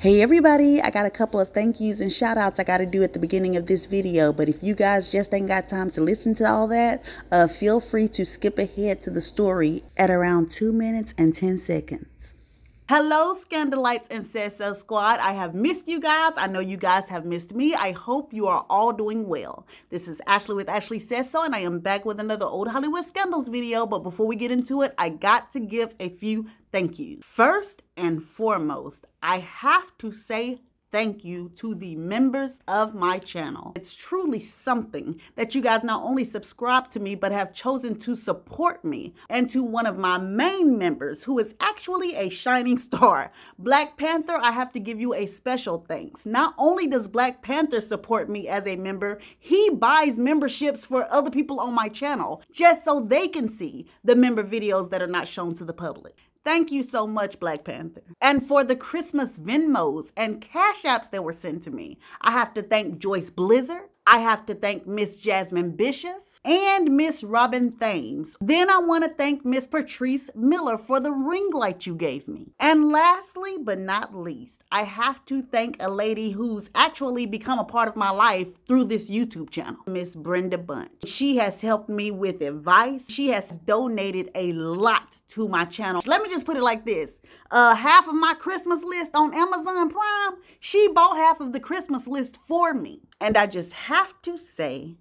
Hey everybody, I got a couple of thank yous and shout outs I got to do at the beginning of this video, but if you guys just ain't got time to listen to all that, uh, feel free to skip ahead to the story at around 2 minutes and 10 seconds. Hello, Scandalites and Says So Squad. I have missed you guys. I know you guys have missed me. I hope you are all doing well. This is Ashley with Ashley Says So, and I am back with another Old Hollywood Scandals video. But before we get into it, I got to give a few thank yous. First and foremost, I have to say thank you to the members of my channel. It's truly something that you guys not only subscribe to me, but have chosen to support me. And to one of my main members, who is actually a shining star, Black Panther, I have to give you a special thanks. Not only does Black Panther support me as a member, he buys memberships for other people on my channel, just so they can see the member videos that are not shown to the public. Thank you so much, Black Panther. And for the Christmas Venmos and Cash Apps that were sent to me, I have to thank Joyce Blizzard. I have to thank Miss Jasmine Bishop and Miss Robin Thames. Then I want to thank Miss Patrice Miller for the ring light you gave me. And lastly, but not least, I have to thank a lady who's actually become a part of my life through this YouTube channel, Miss Brenda Bunch. She has helped me with advice. She has donated a lot to my channel. Let me just put it like this. Uh, half of my Christmas list on Amazon Prime, she bought half of the Christmas list for me. And I just have to say,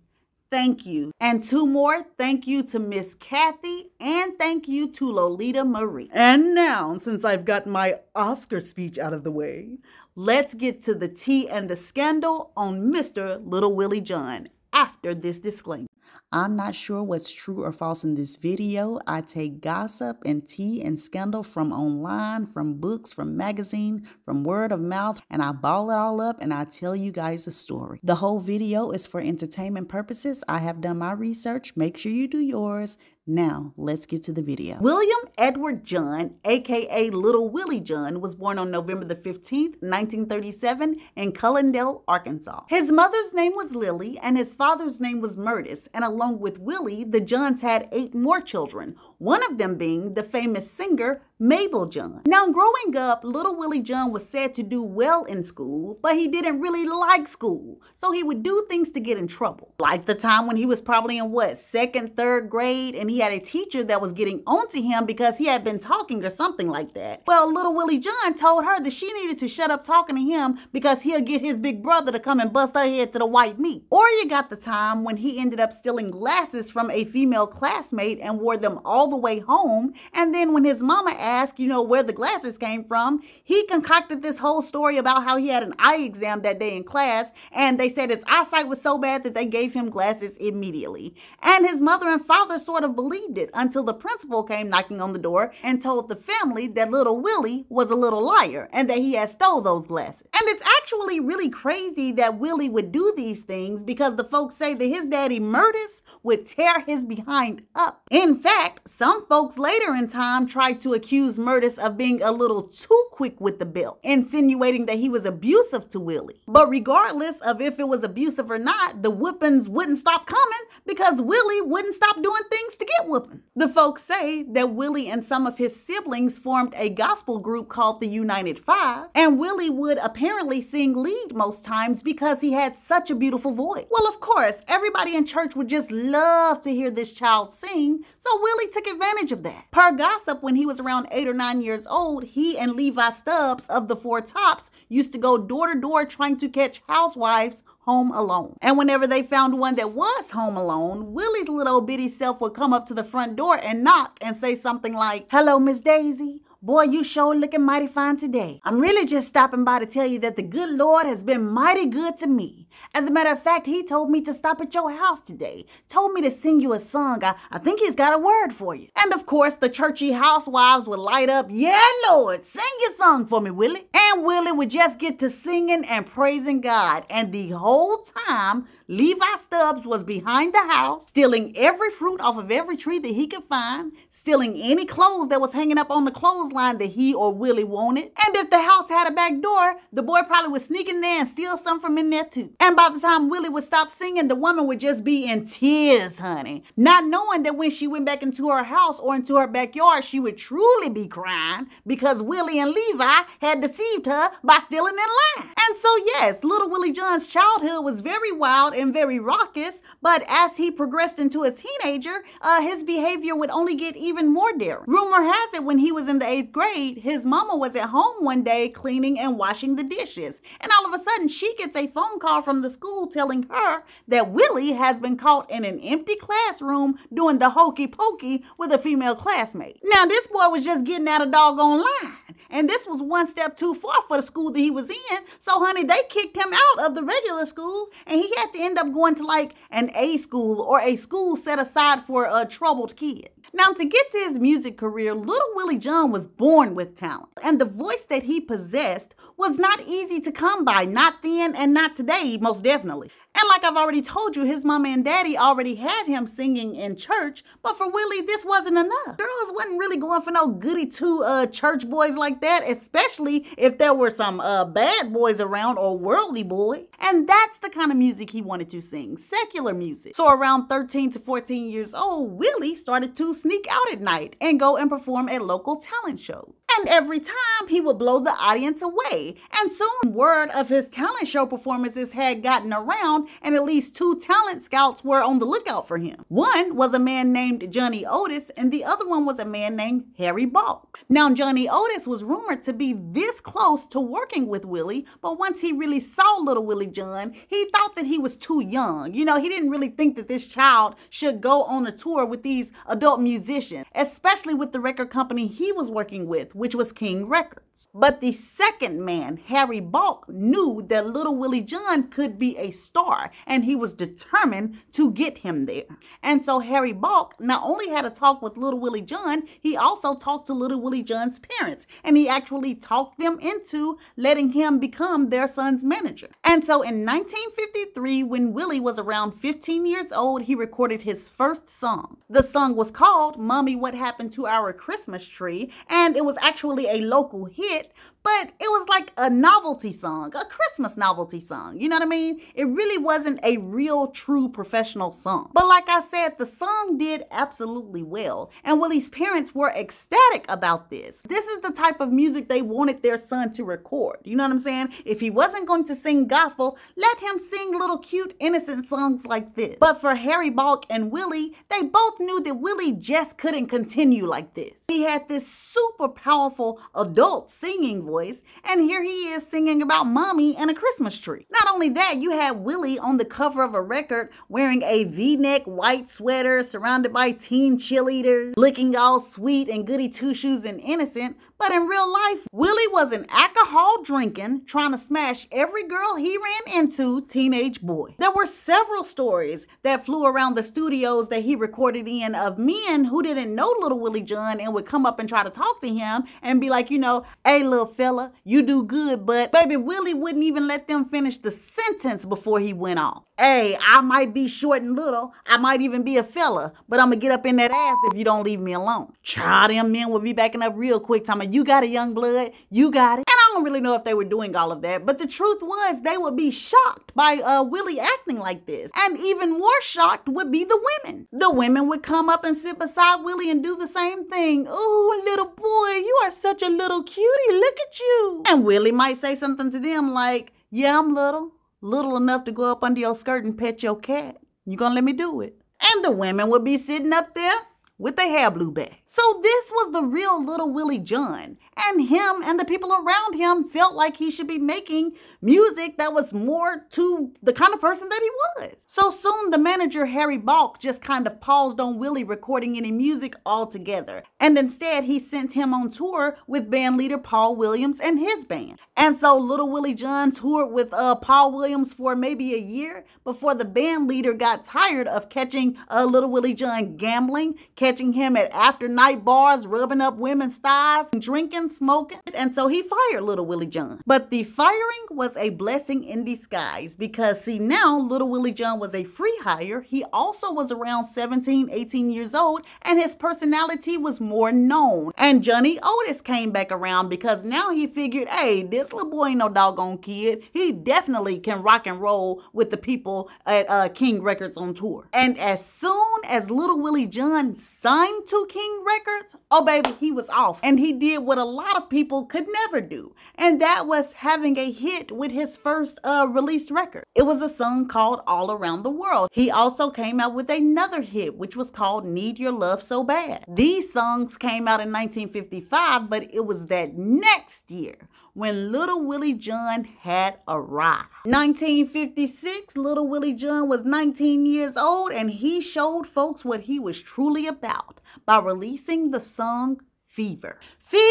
thank you. And two more, thank you to Miss Kathy and thank you to Lolita Marie. And now, since I've got my Oscar speech out of the way, let's get to the tea and the scandal on Mr. Little Willie John after this disclaimer. I'm not sure what's true or false in this video. I take gossip and tea and scandal from online, from books, from magazine, from word of mouth, and I ball it all up and I tell you guys a story. The whole video is for entertainment purposes. I have done my research. Make sure you do yours. Now, let's get to the video. William Edward John, aka Little Willie John, was born on November the 15th, 1937 in Cullendale, Arkansas. His mother's name was Lily and his father's name was Mertis, and along with Willie, the Johns had eight more children, one of them being the famous singer Mabel John. Now, growing up, little Willie John was said to do well in school, but he didn't really like school, so he would do things to get in trouble. Like the time when he was probably in what, second, third grade, and he had a teacher that was getting onto him because he had been talking or something like that. Well, little Willie John told her that she needed to shut up talking to him because he'll get his big brother to come and bust her head to the white meat. Or you got the time when he ended up stealing glasses from a female classmate and wore them all the way home. And then when his mama asked, you know, where the glasses came from, he concocted this whole story about how he had an eye exam that day in class. And they said his eyesight was so bad that they gave him glasses immediately. And his mother and father sort of believed it until the principal came knocking on the door and told the family that little Willie was a little liar and that he had stole those glasses. And it's actually really crazy that Willie would do these things because the folks say that his daddy Mertis would tear his behind up. In fact, some folks later in time tried to accuse Mertis of being a little too quick with the belt, insinuating that he was abusive to Willie. But regardless of if it was abusive or not, the whoopings wouldn't stop coming because Willie wouldn't stop doing things to get whooping. The folks say that Willie and some of his siblings formed a gospel group called the United Five, and Willie would apparently sing lead most times because he had such a beautiful voice. Well, of course, everybody in church would just love to hear this child sing, so Willie took advantage of that. Per gossip, when he was around eight or nine years old, he and Levi Stubbs of the Four Tops used to go door to door trying to catch housewives home alone. And whenever they found one that was home alone, Willie's little bitty self would come up to the front door and knock and say something like, Hello, Miss Daisy. Boy, you sure looking mighty fine today. I'm really just stopping by to tell you that the good Lord has been mighty good to me. As a matter of fact, he told me to stop at your house today. Told me to sing you a song. I, I think he's got a word for you. And of course, the churchy housewives would light up, Yeah, Lord, sing your song for me, Willie. And Willie would just get to singing and praising God. And the whole time, Levi Stubbs was behind the house, stealing every fruit off of every tree that he could find, stealing any clothes that was hanging up on the clothesline that he or Willie wanted. And if the house had a back door, the boy probably would sneak in there and steal some from in there too. And by the time Willie would stop singing, the woman would just be in tears, honey. Not knowing that when she went back into her house or into her backyard, she would truly be crying because Willie and Levi had deceived her by stealing in line. And so, yes, little Willie John's childhood was very wild and very raucous, but as he progressed into a teenager, uh, his behavior would only get even more daring. Rumor has it when he was in the eighth grade, his mama was at home one day cleaning and washing the dishes. And all of a sudden, she gets a phone call from the school telling her that Willie has been caught in an empty classroom doing the hokey pokey with a female classmate. Now, this boy was just getting out of doggone line. And this was one step too far for the school that he was in. So, honey, they kicked him out of the regular school and he had to end up going to like an A school or a school set aside for a troubled kid. Now, to get to his music career, Little Willie John was born with talent, and the voice that he possessed was not easy to come by, not then and not today, most definitely. And like I've already told you, his mama and daddy already had him singing in church, but for Willie, this wasn't enough. Girls wasn't really going for no goody two uh, church boys like that, especially if there were some uh, bad boys around or worldly boy. And that's the kind of music he wanted to sing, secular music. So around 13 to 14 years old, Willie started to sneak out at night and go and perform at local talent shows. And every time he would blow the audience away. And soon word of his talent show performances had gotten around, and at least two talent scouts were on the lookout for him. One was a man named Johnny Otis, and the other one was a man named Harry Balk. Now, Johnny Otis was rumored to be this close to working with Willie, but once he really saw little Willie John, he thought that he was too young. You know, he didn't really think that this child should go on a tour with these adult musicians, especially with the record company he was working with, which was King Records. But the second man, Harry Balk, knew that little Willie John could be a star, and he was determined to get him there. And so Harry Balk not only had a talk with little Willie John, he also talked to little Willie John's parents, and he actually talked them into letting him become their son's manager. And so in 1953, when Willie was around 15 years old, he recorded his first song. The song was called Mommy, What Happened to Our Christmas Tree, and it was actually a local hit hit, but it was like a novelty song, a Christmas novelty song. You know what I mean? It really wasn't a real, true professional song. But like I said, the song did absolutely well, and Willie's parents were ecstatic about this. This is the type of music they wanted their son to record. You know what I'm saying? If he wasn't going to sing gospel, let him sing little cute, innocent songs like this. But for Harry Balk and Willie, they both knew that Willie just couldn't continue like this. He had this super powerful adult singing voice and here he is singing about mommy and a Christmas tree. Not only that, you had Willie on the cover of a record wearing a v-neck white sweater surrounded by teen cheerleaders, looking all sweet and goody two-shoes and innocent, but in real life, Willie was an alcohol drinking, trying to smash every girl he ran into teenage boy. There were several stories that flew around the studios that he recorded in of men who didn't know little Willie John and would come up and try to talk to him and be like, you know, hey little fella, you do good, but baby Willie wouldn't even let them finish the sentence before he went off. Hey, I might be short and little, I might even be a fella, but I'm gonna get up in that ass if you don't leave me alone. Child, them men would be backing up real quick, talking you got a young blood, you got it. And I don't really know if they were doing all of that, but the truth was they would be shocked by uh, Willie acting like this. And even more shocked would be the women. The women would come up and sit beside Willie and do the same thing. Oh, little boy, you are such a little cutie, look at you. And Willie might say something to them like, yeah, I'm little, little enough to go up under your skirt and pet your cat. You gonna let me do it? And the women would be sitting up there with their hair blew back. So this was the real little Willie John and him and the people around him felt like he should be making music that was more to the kind of person that he was. So soon the manager Harry Balk just kind of paused on Willie recording any music altogether. And instead he sent him on tour with band leader Paul Williams and his band. And so little Willie John toured with uh, Paul Williams for maybe a year before the band leader got tired of catching uh, little Willie John gambling, catching him at after night bars, rubbing up women's thighs, and drinking smoking, and so he fired Little Willie John. But the firing was a blessing in disguise because, see, now Little Willie John was a free hire. He also was around 17, 18 years old, and his personality was more known. And Johnny Otis came back around because now he figured, hey, this little boy ain't no doggone kid. He definitely can rock and roll with the people at uh, King Records on tour. And as soon as Little Willie John signed to King Records, oh baby, he was off. And he did what a lot of people could never do. And that was having a hit with his first uh, released record. It was a song called All Around the World. He also came out with another hit, which was called Need Your Love So Bad. These songs came out in 1955, but it was that next year when Little Willie John had arrived. 1956, Little Willie John was 19 years old and he showed folks what he was truly about by releasing the song Fever. Fever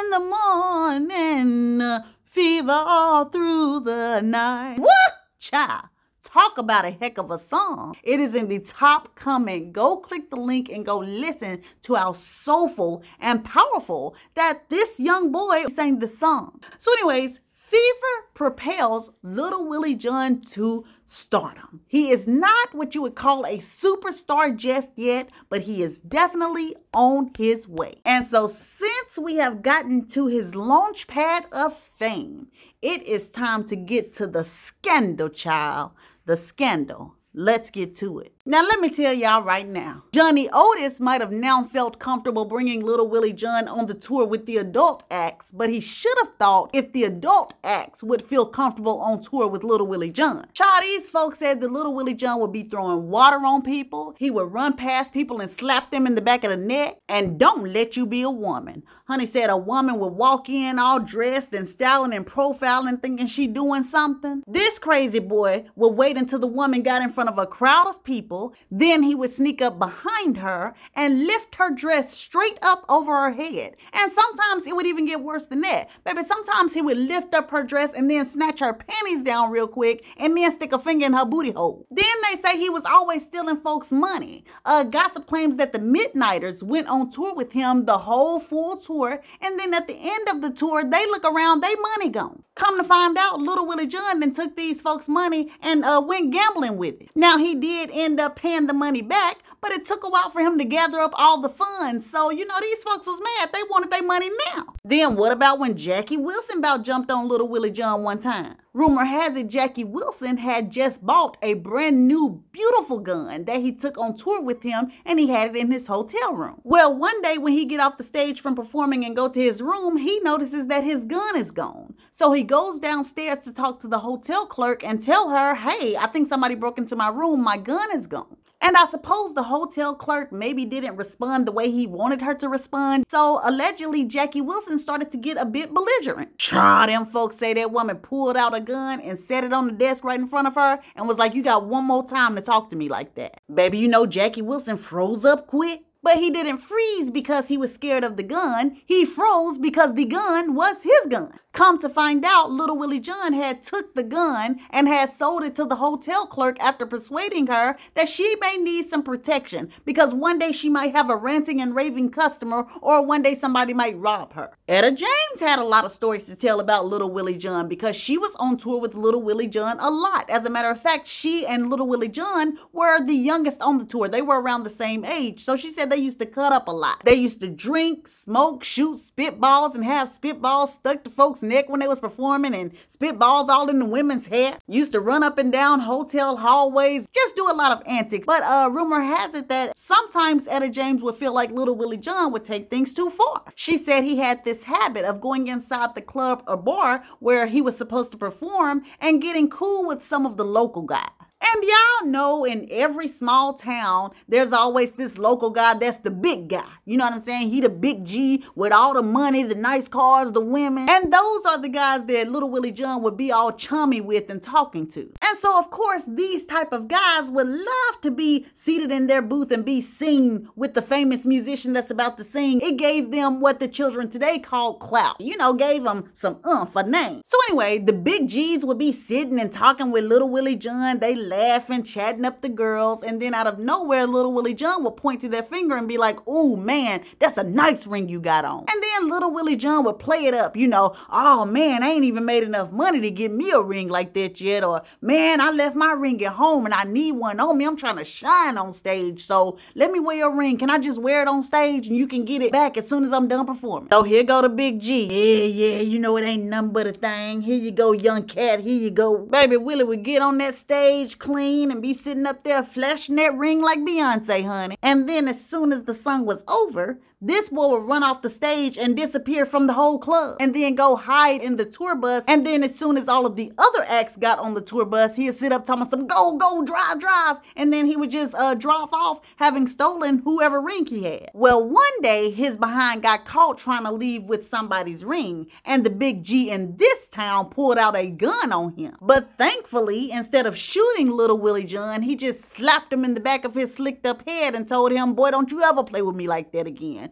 in the morning, fever all through the night. What? Child. Talk about a heck of a song. It is in the top comment. Go click the link and go listen to how soulful and powerful that this young boy sang the song. So, anyways, Fever propels Little Willie John to stardom. He is not what you would call a superstar just yet, but he is definitely on his way. And so, since we have gotten to his launch pad of fame, it is time to get to the scandal, child the scandal. Let's get to it. Now, let me tell y'all right now, Johnny Otis might have now felt comfortable bringing Little Willie John on the tour with the adult acts, but he should have thought if the adult acts would feel comfortable on tour with Little Willie John. Child, folks said that Little Willie John would be throwing water on people, he would run past people and slap them in the back of the neck, and don't let you be a woman. Honey said a woman would walk in all dressed and styling and profiling, thinking she doing something. This crazy boy would wait until the woman got in front of a crowd of people people. Then he would sneak up behind her and lift her dress straight up over her head. And sometimes it would even get worse than that. Baby, sometimes he would lift up her dress and then snatch her panties down real quick and then stick a finger in her booty hole. Then they say he was always stealing folks' money. Uh, gossip claims that the Midnighters went on tour with him the whole full tour, and then at the end of the tour, they look around, they money gone. Come to find out, Little Willie John then took these folks' money and uh, went gambling with it. Now, he did end up paying the money back, but it took a while for him to gather up all the funds. So, you know, these folks was mad. They wanted their money now. Then what about when Jackie Wilson about jumped on Little Willie John one time? Rumor has it Jackie Wilson had just bought a brand new beautiful gun that he took on tour with him and he had it in his hotel room. Well, one day when he get off the stage from performing and go to his room, he notices that his gun is gone. So he goes downstairs to talk to the hotel clerk and tell her, hey, I think somebody broke into my room. My gun is gone. And I suppose the hotel clerk maybe didn't respond the way he wanted her to respond. So allegedly, Jackie Wilson started to get a bit belligerent. Cha, them folks say that woman pulled out a gun and set it on the desk right in front of her and was like, You got one more time to talk to me like that. Baby, you know Jackie Wilson froze up quick. But he didn't freeze because he was scared of the gun. He froze because the gun was his gun. Come to find out, little Willie John had took the gun and had sold it to the hotel clerk after persuading her that she may need some protection because one day she might have a ranting and raving customer or one day somebody might rob her. Etta James had a lot of stories to tell about little Willie John because she was on tour with little Willie John a lot. As a matter of fact, she and little Willie John were the youngest on the tour. They were around the same age. So she said they used to cut up a lot. They used to drink, smoke, shoot spitballs and have spitballs stuck to folks neck when they was performing and spitballs all in the women's hair. Used to run up and down hotel hallways, just do a lot of antics. But uh, rumor has it that sometimes Etta James would feel like little Willie John would take things too far. She said he had this habit of going inside the club or bar where he was supposed to perform and getting cool with some of the local guys. And y'all know in every small town, there's always this local guy that's the big guy. You know what I'm saying? He the big G with all the money, the nice cars, the women. And those are the guys that little Willie John would be all chummy with and talking to. And so of course, these type of guys would love to be seated in their booth and be seen with the famous musician that's about to sing. It gave them what the children today call clout. You know, gave them some umph, a name. So anyway, the big G's would be sitting and talking with little Willie John. They laughing, chatting up the girls, and then out of nowhere, little Willie John would point to their finger and be like, "Oh man, that's a nice ring you got on." And then little Willie John would play it up, you know, "Oh man, I ain't even made enough money to get me a ring like that yet," or "Man, I left my ring at home and I need one on me. I'm trying to shine on stage, so let me wear a ring. Can I just wear it on stage and you can get it back as soon as I'm done performing?" So here go the Big G. Yeah, yeah, you know it ain't nothing but a thing. Here you go, young cat. Here you go. Baby Willie would get on that stage clean and be sitting up there flashing that ring like Beyonce, honey. And then as soon as the song was over, this boy would run off the stage and disappear from the whole club and then go hide in the tour bus. And then as soon as all of the other acts got on the tour bus, he'd sit up talking some go, go, drive, drive. And then he would just uh, drop off having stolen whoever ring he had. Well, one day his behind got caught trying to leave with somebody's ring and the big G in this town pulled out a gun on him. But thankfully, instead of shooting little Willie John, he just slapped him in the back of his slicked up head and told him, boy, don't you ever play with me like that again.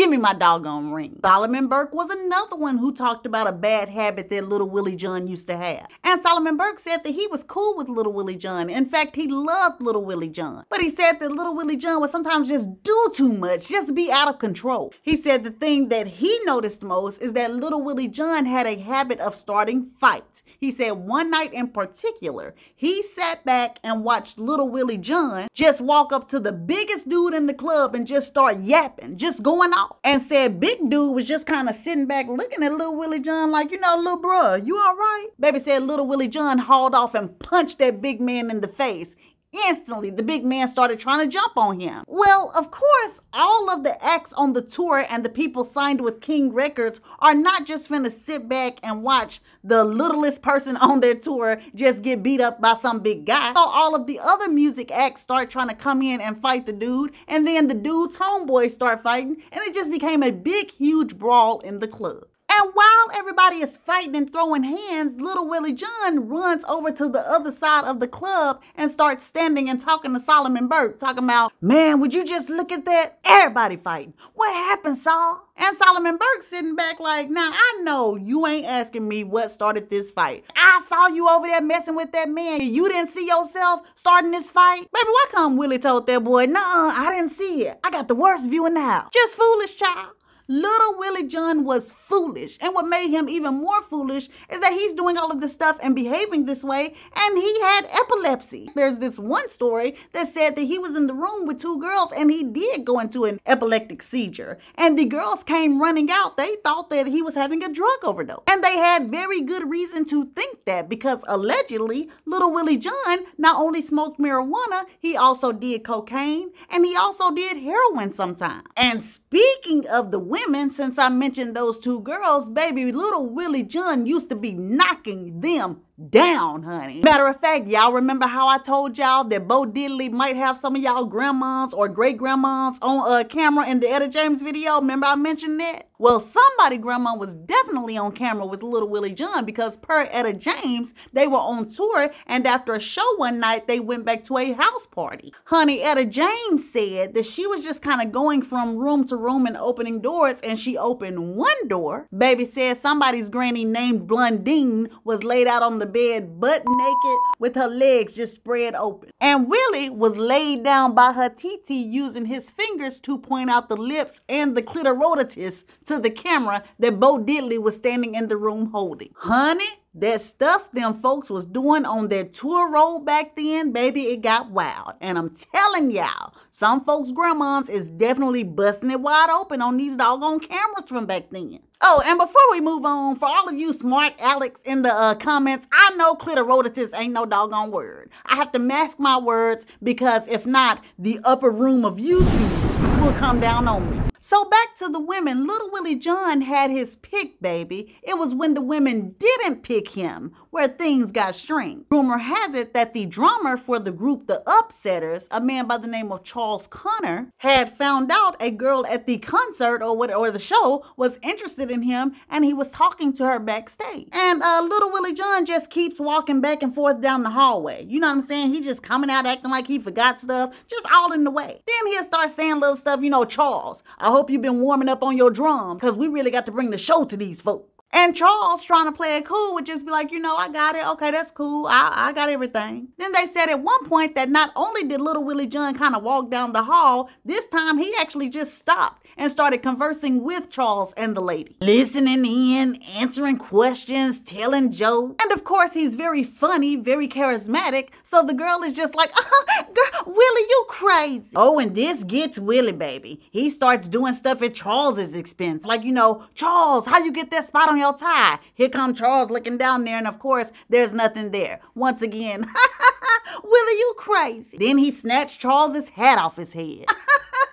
Give me my doggone ring. Solomon Burke was another one who talked about a bad habit that little Willie John used to have. And Solomon Burke said that he was cool with little Willie John. In fact, he loved little Willie John. But he said that little Willie John would sometimes just do too much, just be out of control. He said the thing that he noticed most is that little Willie John had a habit of starting fights. He said one night in particular, he sat back and watched little Willie John just walk up to the biggest dude in the club and just start yapping, just going off. And said big dude was just kind of sitting back looking at little Willie John like, you know, little bruh, you all right? Baby said little Willie John hauled off and punched that big man in the face. Instantly, the big man started trying to jump on him. Well, of course, all of the acts on the tour and the people signed with King Records are not just finna sit back and watch the littlest person on their tour just get beat up by some big guy. So all of the other music acts start trying to come in and fight the dude, and then the dude's homeboys start fighting, and it just became a big, huge brawl in the club. And while everybody is fighting and throwing hands, little Willie John runs over to the other side of the club and starts standing and talking to Solomon Burke, talking about, man, would you just look at that? Everybody fighting. What happened, Saul? And Solomon Burke sitting back like, now I know you ain't asking me what started this fight. I saw you over there messing with that man. You didn't see yourself starting this fight? Baby, why come Willie told that boy, nah, I didn't see it. I got the worst view in the house. Just foolish, child. Little Willie John was foolish. And what made him even more foolish is that he's doing all of this stuff and behaving this way, and he had epilepsy. There's this one story that said that he was in the room with two girls and he did go into an epileptic seizure. And the girls came running out. They thought that he was having a drug overdose. And they had very good reason to think that because allegedly, Little Willie John not only smoked marijuana, he also did cocaine and he also did heroin sometimes. And speaking of the women, women, since I mentioned those two girls, baby, little Willie John used to be knocking them down, honey. Matter of fact, y'all remember how I told y'all that Bo Diddley might have some of y'all grandmas or great grandmas on a camera in the Etta James video? Remember I mentioned that? Well, somebody grandma was definitely on camera with little Willie John because per Etta James, they were on tour and after a show one night, they went back to a house party. Honey, Etta James said that she was just kind of going from room to room and opening doors and she opened one door. Baby said somebody's granny named Blondine was laid out on the bed butt naked with her legs just spread open. And Willie was laid down by her TT using his fingers to point out the lips and the clitoritis to the camera that Bo Diddley was standing in the room holding. Honey, that stuff them folks was doing on their tour road back then, baby, it got wild. And I'm telling y'all, some folks' grandmas is definitely busting it wide open on these doggone cameras from back then. Oh, and before we move on, for all of you smart Alex in the uh, comments, I know clitoritis ain't no doggone word. I have to mask my words because if not, the upper room of YouTube will come down on me. So back to the women, little Willie John had his pick, baby. It was when the women didn't pick him where things got strange. Rumor has it that the drummer for the group The Upsetters, a man by the name of Charles Connor, had found out a girl at the concert or what or the show was interested in him and he was talking to her backstage. And uh, little Willie John just keeps walking back and forth down the hallway. You know what I'm saying? He just coming out acting like he forgot stuff, just all in the way. Then he'll start saying little stuff, you know, Charles, I hope you've been warming up on your drum because we really got to bring the show to these folks. And Charles trying to play it cool would just be like, you know, I got it. Okay, that's cool. I, I got everything. Then they said at one point that not only did little Willie John kind of walk down the hall, this time he actually just stopped and started conversing with Charles and the lady. Listening in, answering questions, telling jokes. And of course, he's very funny, very charismatic. So the girl is just like, uh, girl, Willie, you crazy. Oh, and this gets Willie, baby. He starts doing stuff at Charles's expense. Like, you know, Charles, how you get that spot on your tie? Here come Charles looking down there, and of course, there's nothing there. Once again, Willie, you crazy. Then he snatched Charles's hat off his head.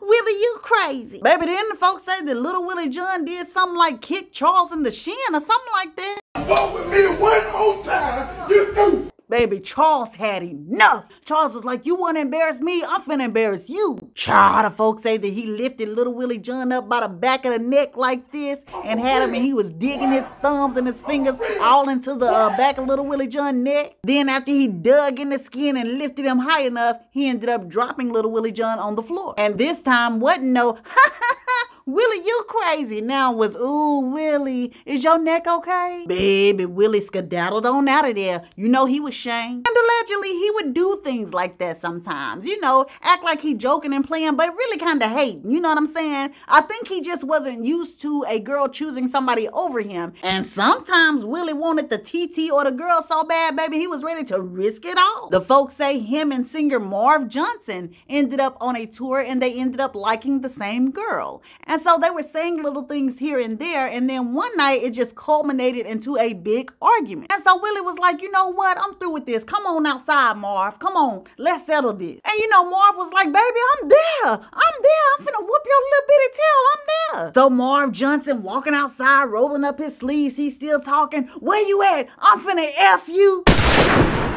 Willie, you crazy. Baby, then the folks say that little Willie John did something like kick Charles in the shin or something like that. Vote with me one more time. You through. Baby, Charles had enough. Charles was like, you want to embarrass me? I'm finna embarrass you. Child, the folks say that he lifted little Willie John up by the back of the neck like this and had him and he was digging his thumbs and his fingers all into the uh, back of little Willie John's neck. Then after he dug in the skin and lifted him high enough, he ended up dropping little Willie John on the floor. And this time wasn't no Willie, you crazy. Now was, ooh, Willie, is your neck okay? Baby, Willie skedaddled on out of there. You know he was shamed. And allegedly, he would do things like that sometimes. You know, act like he joking and playing, but really kind of hating. You know what I'm saying? I think he just wasn't used to a girl choosing somebody over him. And sometimes Willie wanted the TT or the girl so bad, baby, he was ready to risk it all. The folks say him and singer Marv Johnson ended up on a tour and they ended up liking the same girl. And and so they were saying little things here and there. And then one night it just culminated into a big argument. And so Willie was like, you know what? I'm through with this. Come on outside, Marv. Come on. Let's settle this. And you know, Marv was like, baby, I'm there. I'm there. I'm finna whoop your little bitty tail. I'm there. So Marv Johnson walking outside, rolling up his sleeves. He's still talking. Where you at? I'm finna F you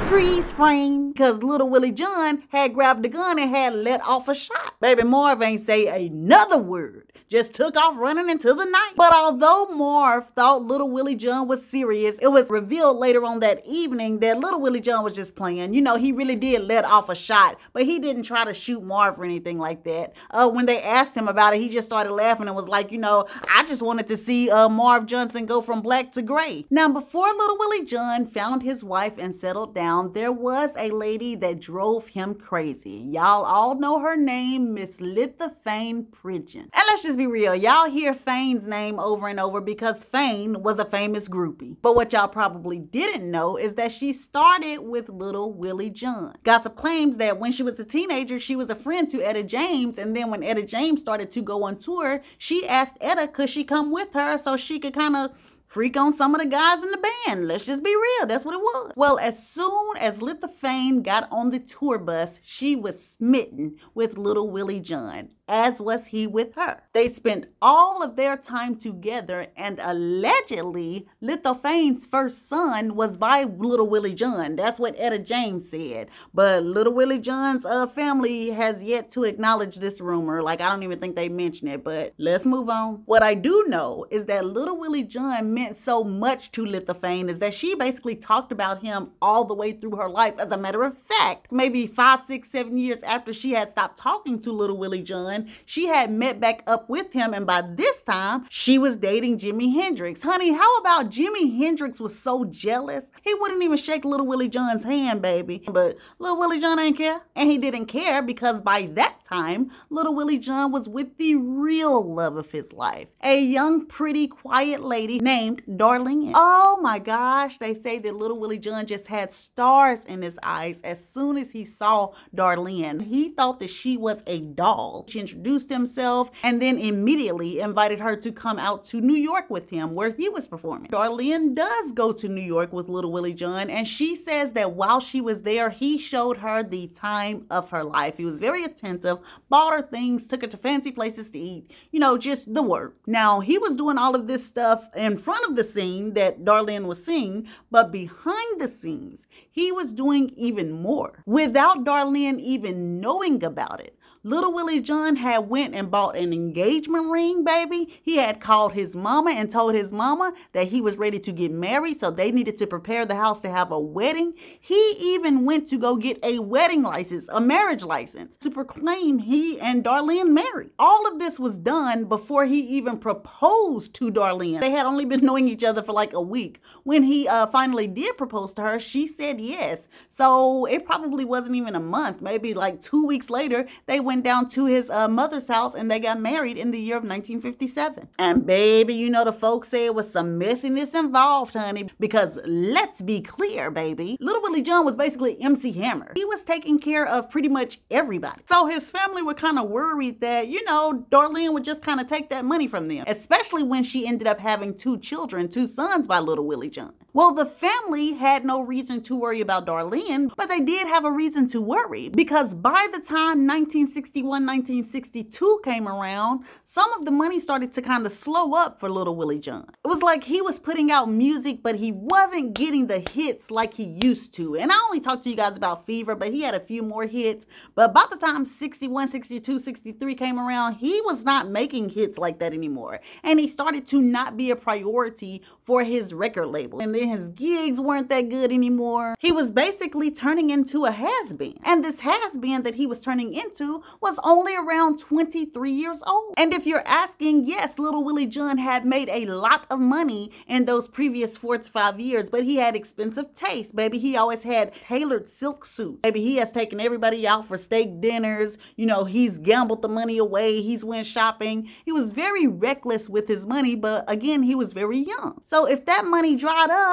freeze frame because little Willie John had grabbed the gun and had let off a shot. Baby Marv ain't say another word just took off running into the night. But although Marv thought little Willie John was serious, it was revealed later on that evening that little Willie John was just playing. You know, he really did let off a shot, but he didn't try to shoot Marv or anything like that. Uh, when they asked him about it, he just started laughing and was like, you know, I just wanted to see uh, Marv Johnson go from black to gray. Now, before little Willie John found his wife and settled down, there was a lady that drove him crazy. Y'all all know her name, Miss Lithofayne Pridgon. And let's just be be real. Y'all hear Fayne's name over and over because Fayne was a famous groupie. But what y'all probably didn't know is that she started with little Willie John. Gossip claims that when she was a teenager, she was a friend to Etta James. And then when Etta James started to go on tour, she asked Etta could she come with her so she could kind of freak on some of the guys in the band. Let's just be real. That's what it was. Well, as soon as Lithofayne got on the tour bus, she was smitten with little Willie John as was he with her. They spent all of their time together, and allegedly, Lithofayne's first son was by Little Willie John. That's what Etta James said. But Little Willie John's uh, family has yet to acknowledge this rumor. Like, I don't even think they mentioned it, but let's move on. What I do know is that Little Willie John meant so much to Lithofayne is that she basically talked about him all the way through her life. As a matter of fact, maybe five, six, seven years after she had stopped talking to Little Willie John, she had met back up with him, and by this time, she was dating Jimi Hendrix. Honey, how about Jimi Hendrix was so jealous? He wouldn't even shake little Willie John's hand, baby. But little Willie John ain't care. And he didn't care because by that time, little Willie John was with the real love of his life. A young, pretty, quiet lady named Darlene. Oh my gosh, they say that little Willie John just had stars in his eyes as soon as he saw Darlene. He thought that she was a doll. She introduced himself and then immediately invited her to come out to New York with him where he was performing. Darlene does go to New York with little Willie John and she says that while she was there, he showed her the time of her life. He was very attentive, bought her things, took her to fancy places to eat, you know, just the work. Now, he was doing all of this stuff in front of the scene that Darlene was seeing, but behind the scenes, he was doing even more without Darlene even knowing about it. Little Willie John had went and bought an engagement ring, baby. He had called his mama and told his mama that he was ready to get married, so they needed to prepare the house to have a wedding. He even went to go get a wedding license, a marriage license, to proclaim he and Darlene married. All of this was done before he even proposed to Darlene. They had only been knowing each other for like a week. When he uh, finally did propose to her, she said yes. So it probably wasn't even a month, maybe like two weeks later, they went down to his uh, mother's house and they got married in the year of 1957. And baby, you know, the folks say it was some messiness involved, honey, because let's be clear, baby, Little Willie John was basically MC Hammer. He was taking care of pretty much everybody. So his family were kind of worried that, you know, Darlene would just kind of take that money from them, especially when she ended up having two children, two sons by Little Willie John. Well, the family had no reason to worry about Darlene, but they did have a reason to worry because by the time 1961, 1962 came around, some of the money started to kind of slow up for Little Willie John. It was like he was putting out music, but he wasn't getting the hits like he used to. And I only talked to you guys about Fever, but he had a few more hits. But by the time 61, 62, 63 came around, he was not making hits like that anymore. And he started to not be a priority for his record label. And then his gigs weren't that good anymore. He was basically turning into a has-been. And this has-been that he was turning into was only around 23 years old. And if you're asking, yes, little Willie John had made a lot of money in those previous four to five years, but he had expensive taste, baby. He always had tailored silk suits. Baby, he has taken everybody out for steak dinners. You know, he's gambled the money away. He's went shopping. He was very reckless with his money, but again, he was very young. So if that money dried up,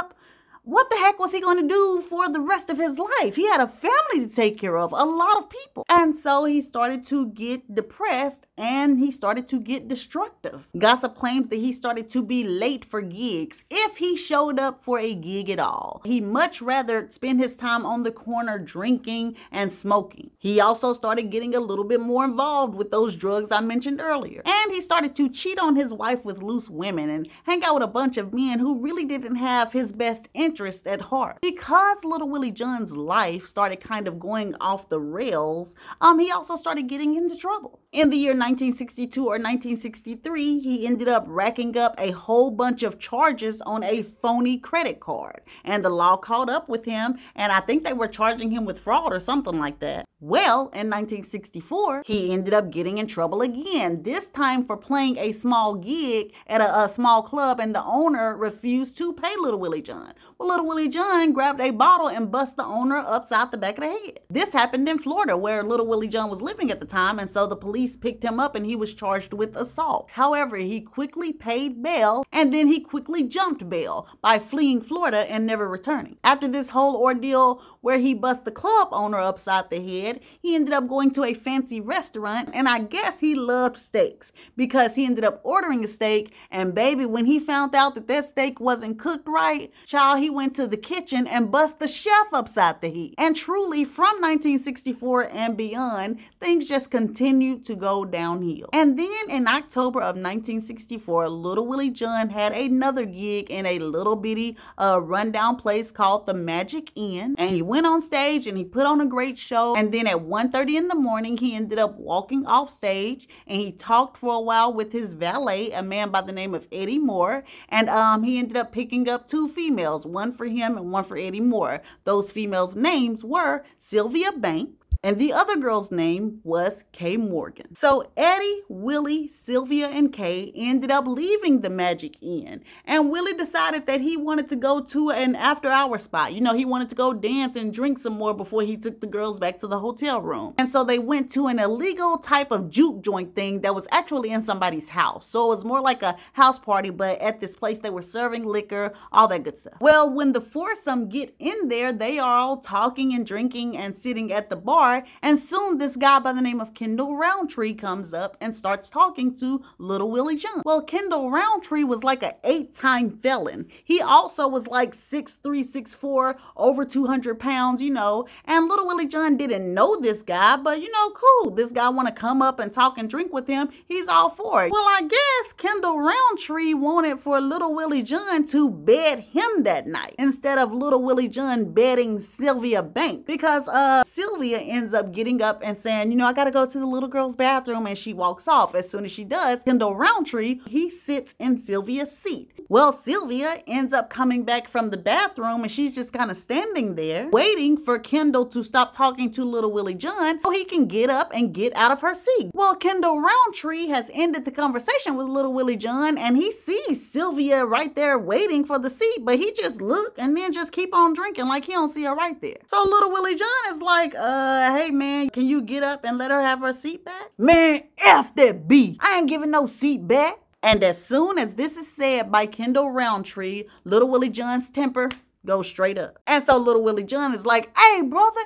what the heck was he going to do for the rest of his life? He had a family to take care of, a lot of people. And so he started to get depressed and he started to get destructive. Gossip claims that he started to be late for gigs if he showed up for a gig at all. He much rather spend his time on the corner drinking and smoking. He also started getting a little bit more involved with those drugs I mentioned earlier. And he started to cheat on his wife with loose women and hang out with a bunch of men who really didn't have his best interest at heart. Because Little Willie John's life started kind of going off the rails, um, he also started getting into trouble. In the year 1962 or 1963, he ended up racking up a whole bunch of charges on a phony credit card. And the law caught up with him, and I think they were charging him with fraud or something like that. Well, in 1964, he ended up getting in trouble again, this time for playing a small gig at a, a, small club, and the owner refused to pay Little Willie John. Well, Little Willie John grabbed a bottle and bust the owner upside the back of the head. This happened in Florida, where Little Willie John was living at the time, and so the police picked him up and he was charged with assault. However, he quickly paid bail, and then he quickly jumped bail by fleeing Florida and never returning. After this whole ordeal where he bust the club owner upside the head, he ended up going to a fancy restaurant, and I guess he loved steaks because he ended up ordering a steak. And baby, when he found out that that steak wasn't cooked right, child, he went to the kitchen and bust the chef upside the head. And truly, from 1964 and beyond, things just continued to go downhill. And then in October of 1964, Little Willie John had another gig in a little bitty uh, rundown place called the Magic Inn, and he went on stage and he put on a great show. And then at 1.30 in the morning, he ended up walking off stage and he talked for a while with his valet, a man by the name of Eddie Moore. And um, he ended up picking up two females, for him and one for Eddie Moore. Those females' names were Sylvia Banks and the other girl's name was Kay Morgan. So Eddie, Willie, Sylvia, and Kay ended up leaving the Magic Inn, and Willie decided that he wanted to go to an after-hour spot. You know, he wanted to go dance and drink some more before he took the girls back to the hotel room. And so they went to an illegal type of juke joint thing that was actually in somebody's house. So it was more like a house party, but at this place they were serving liquor, all that good stuff. Well, when the foursome get in there, they are all talking and drinking and sitting at the bar car. And soon this guy by the name of Kendall Roundtree comes up and starts talking to little Willie John. Well, Kendall Roundtree was like an eight-time felon. He also was like six three, six four, over 200 pounds, you know. And little Willie John didn't know this guy, but you know, cool. This guy want to come up and talk and drink with him. He's all for it. Well, I guess Kendall Roundtree wanted for little Willie John to bed him that night instead of little Willie John bedding Sylvia Banks because uh Sylvia in ends up getting up and saying, you know, I gotta go to the little girl's bathroom, and she walks off. As soon as she does, Kendall Roundtree, he sits in Sylvia's seat. Well, Sylvia ends up coming back from the bathroom and she's just kind of standing there waiting for Kendall to stop talking to little Willie John so he can get up and get out of her seat. Well, Kendall Roundtree has ended the conversation with little Willie John and he sees Sylvia right there waiting for the seat, but he just look and then just keep on drinking like he don't see her right there. So little Willie John is like, uh, hey man, can you get up and let her have her seat back? Man, F that B. I ain't giving no seat back. And as soon as this is said by Kendall Roundtree, Little Willie John's temper goes straight up. And so Little Willie John is like, hey, brother,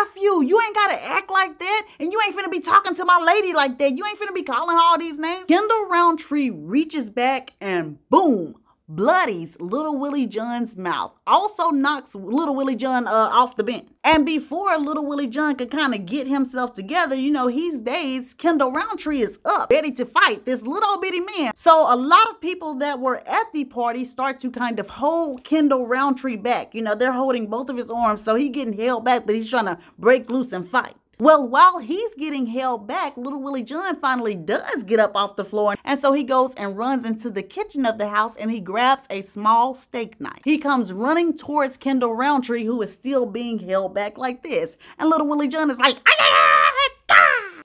F you. You ain't got to act like that. And you ain't finna be talking to my lady like that. You ain't finna be calling her all these names. Kendall Roundtree reaches back and boom, bloodies Little Willie John's mouth. Also knocks Little Willie John uh, off the bench. And before Little Willie John could kind of get himself together, you know, he's dazed. Kendall Roundtree is up, ready to fight this little bitty man. So a lot of people that were at the party start to kind of hold Kendall Roundtree back. You know, they're holding both of his arms, so he getting held back, but he's trying to break loose and fight. Well, while he's getting held back, little Willie John finally does get up off the floor. And so he goes and runs into the kitchen of the house and he grabs a small steak knife. He comes running towards Kendall Roundtree, who is still being held back like this. And little Willie John is like,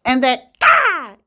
and that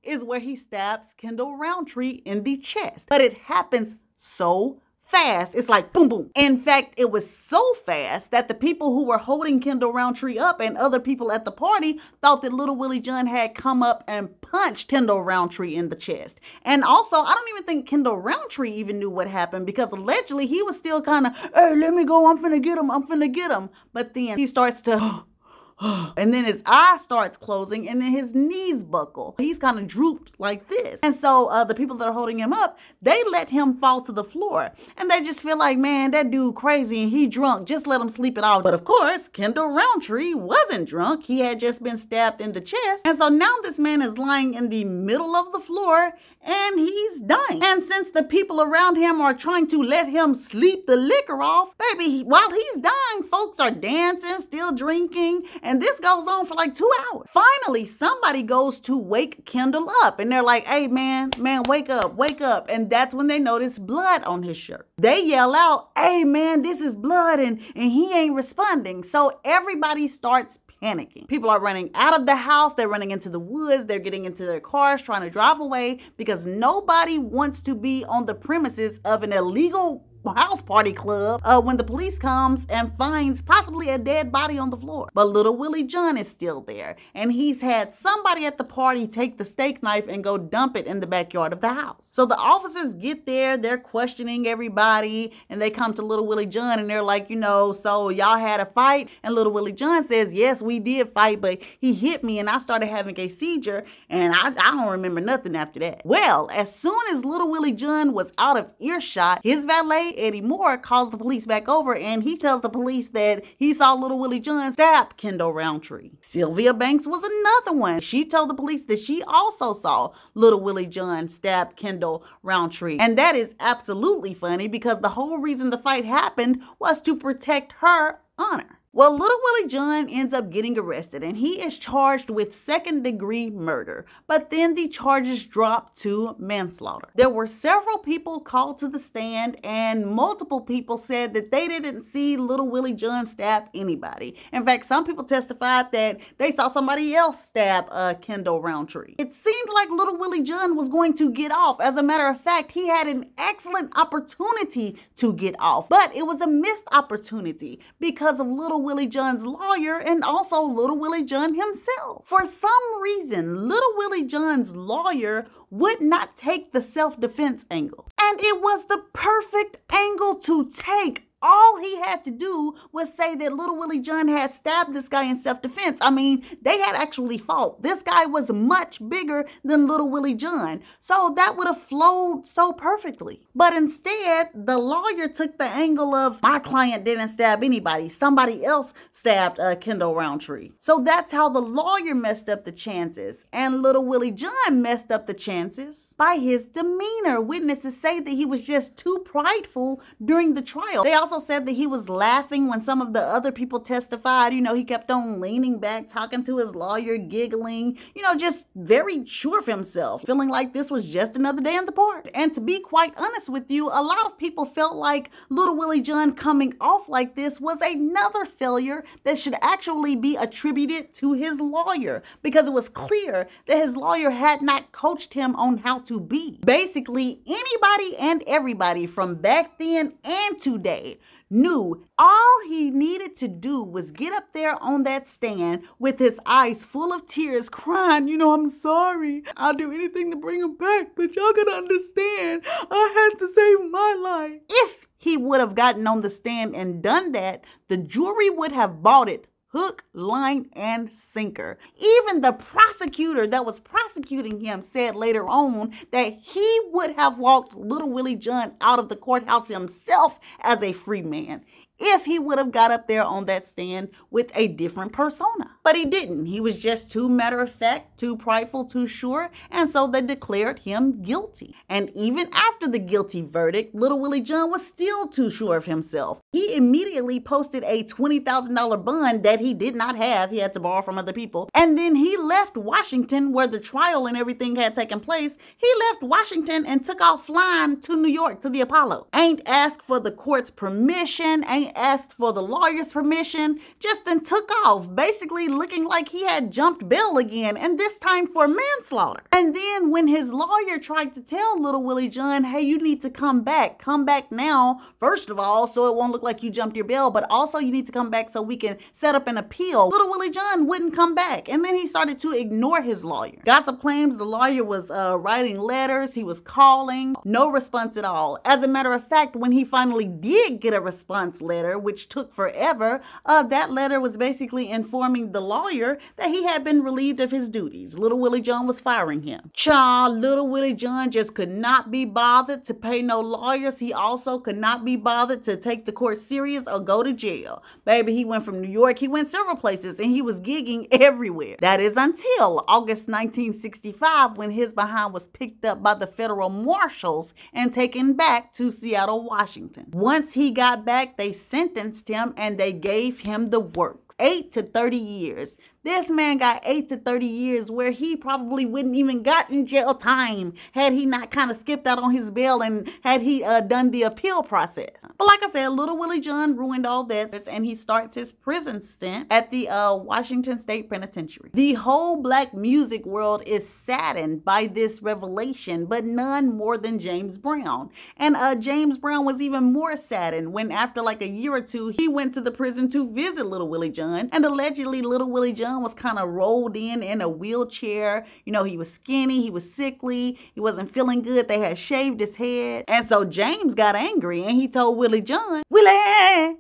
is where he stabs Kendall Roundtree in the chest. But it happens so fast. It's like boom, boom. In fact, it was so fast that the people who were holding Kendall Roundtree up and other people at the party thought that little Willie John had come up and punched Kendall Roundtree in the chest. And also, I don't even think Kendall Roundtree even knew what happened because allegedly he was still kind of, hey, let me go. I'm finna get him. I'm finna get him. But then he starts to and then his eye starts closing and then his knees buckle. He's kind of drooped like this. And so uh, the people that are holding him up, they let him fall to the floor. And they just feel like, man, that dude crazy and he drunk. Just let him sleep it off. But of course, Kendall Roundtree wasn't drunk. He had just been stabbed in the chest. And so now this man is lying in the middle of the floor and he's dying. And since the people around him are trying to let him sleep the liquor off, baby, while he's dying, folks are dancing, still drinking, and this goes on for like two hours. Finally, somebody goes to wake Kendall up, and they're like, hey, man, man, wake up, wake up. And that's when they notice blood on his shirt. They yell out, hey, man, this is blood, and, and he ain't responding. So everybody starts panicking. People are running out of the house, they're running into the woods, they're getting into their cars trying to drive away because nobody wants to be on the premises of an illegal house party club uh, when the police comes and finds possibly a dead body on the floor. But little Willie John is still there, and he's had somebody at the party take the steak knife and go dump it in the backyard of the house. So the officers get there, they're questioning everybody, and they come to little Willie John and they're like, you know, so y'all had a fight? And little Willie John says, yes, we did fight, but he hit me and I started having a seizure, and I, I don't remember nothing after that. Well, as soon as little Willie John was out of earshot, his valet Eddie Moore calls the police back over and he tells the police that he saw little Willie John stab Kendall Roundtree. Sylvia Banks was another one. She told the police that she also saw little Willie John stab Kendall Roundtree. And that is absolutely funny because the whole reason the fight happened was to protect her honor. Well, little Willie John ends up getting arrested and he is charged with second degree murder, but then the charges drop to manslaughter. There were several people called to the stand and multiple people said that they didn't see little Willie John stab anybody. In fact, some people testified that they saw somebody else stab uh, Kendall Roundtree. It seemed like little Willie John was going to get off. As a matter of fact, he had an excellent opportunity to get off, but it was a missed opportunity because of little Willie John's lawyer and also Little Willie John himself. For some reason, Little Willie John's lawyer would not take the self-defense angle. And it was the perfect angle to take all he had to do was say that little Willie John had stabbed this guy in self-defense. I mean, they had actually fought. This guy was much bigger than little Willie John. So that would have flowed so perfectly. But instead, the lawyer took the angle of my client didn't stab anybody. Somebody else stabbed uh, Kendall Roundtree. So that's how the lawyer messed up the chances. And little Willie John messed up the chances by his demeanor. Witnesses say that he was just too prideful during the trial. They also said that he was laughing when some of the other people testified. You know, he kept on leaning back, talking to his lawyer, giggling, you know, just very sure of himself, feeling like this was just another day in the park. And to be quite honest with you, a lot of people felt like Little Willie John coming off like this was another failure that should actually be attributed to his lawyer because it was clear that his lawyer had not coached him on how to be. Basically, anybody and everybody from back then and today knew all he needed to do was get up there on that stand with his eyes full of tears, crying, You know, I'm sorry. I'll do anything to bring him back, but y'all gotta understand, I had to save my life. If he would have gotten on the stand and done that, the jury would have bought it hook, line, and sinker. Even the prosecutor that was prosecuting him said later on that he would have walked little Willie John out of the courthouse himself as a free man if he would have got up there on that stand with a different persona. But he didn't. He was just too matter of fact, too prideful, too sure, and so they declared him guilty. And even after the guilty verdict, little Willie John was still too sure of himself. He immediately posted a $20,000 bond that he did not have. He had to borrow from other people. And then he left Washington where the trial and everything had taken place. He left Washington and took off flying to New York to the Apollo. Ain't asked for the court's permission, ain't asked for the lawyer's permission, just then took off, basically looking like he had jumped bail again, and this time for manslaughter. And then when his lawyer tried to tell little Willie John, hey, you need to come back, come back now, first of all, so it won't look like you jumped your bail, but also you need to come back so we can set up an appeal. Little Willie John wouldn't come back, and then he started to ignore his lawyer. Gossip claims the lawyer was uh, writing letters, he was calling, no response at all. As a matter of fact, when he finally did get a response letter, letter, which took forever, uh, that letter was basically informing the lawyer that he had been relieved of his duties. Little Willie John was firing him. Child, little Willie John just could not be bothered to pay no lawyers. He also could not be bothered to take the court serious or go to jail. Baby, he went from New York, he went several places, and he was gigging everywhere. That is until August 1965 when his behind was picked up by the federal marshals and taken back to Seattle, Washington. Once he got back, they sentenced him and they gave him the works. 8 to 30 years. This man got 8 to 30 years where he probably wouldn't even gotten jail time had he not kind of skipped out on his bail and had he uh, done the appeal process. But like I said, little Willie John ruined all this and he starts his prison stint at the uh, Washington State Penitentiary. The whole black music world is saddened by this revelation, but none more than James Brown. And uh, James Brown was even more saddened when after like a year or two, he went to the prison to visit little Willie John and allegedly little Willie John son was kind of rolled in in a wheelchair. You know, he was skinny, he was sickly, he wasn't feeling good. They had shaved his head. And so James got angry and he told Willie John, Willie,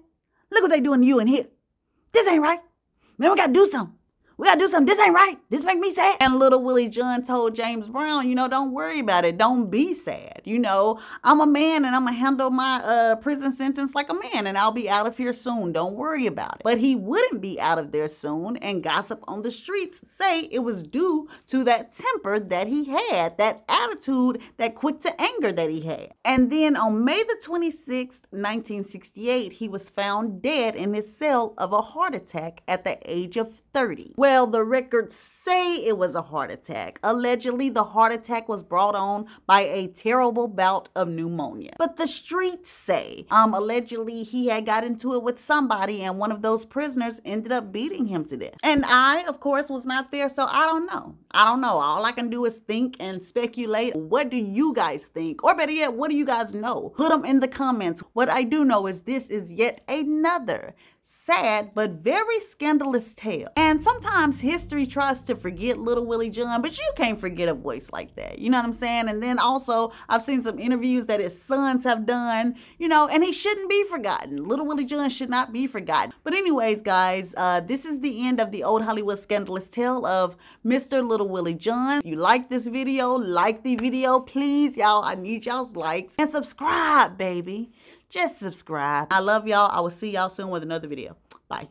look what they doing to you in here. This ain't right. Man, we gotta do something. We gotta do something. This ain't right. This make me sad. And little Willie John told James Brown, you know, don't worry about it. Don't be sad. You know, I'm a man and I'm gonna handle my uh, prison sentence like a man and I'll be out of here soon. Don't worry about it. But he wouldn't be out of there soon and gossip on the streets say it was due to that temper that he had, that attitude, that quick to anger that he had. And then on May the 26th, 1968, he was found dead in his cell of a heart attack at the age of 30. Well, the records say it was a heart attack. Allegedly, the heart attack was brought on by a terrible bout of pneumonia. But the streets say, um, allegedly he had got into it with somebody and one of those prisoners ended up beating him to death. And I, of course, was not there, so I don't know. I don't know. All I can do is think and speculate. What do you guys think? Or better yet, what do you guys know? Put them in the comments. What I do know is this is yet another sad but very scandalous tale. And sometimes history tries to forget little Willie John, but you can't forget a voice like that. You know what I'm saying? And then also, I've seen some interviews that his sons have done, you know, and he shouldn't be forgotten. Little Willie John should not be forgotten. But anyways, guys, uh, this is the end of the old Hollywood scandalous tale of Mr. Little Willie John. If you like this video, like the video, please, y'all. I need y'all's likes and subscribe, baby just subscribe. I love y'all. I will see y'all soon with another video. Bye.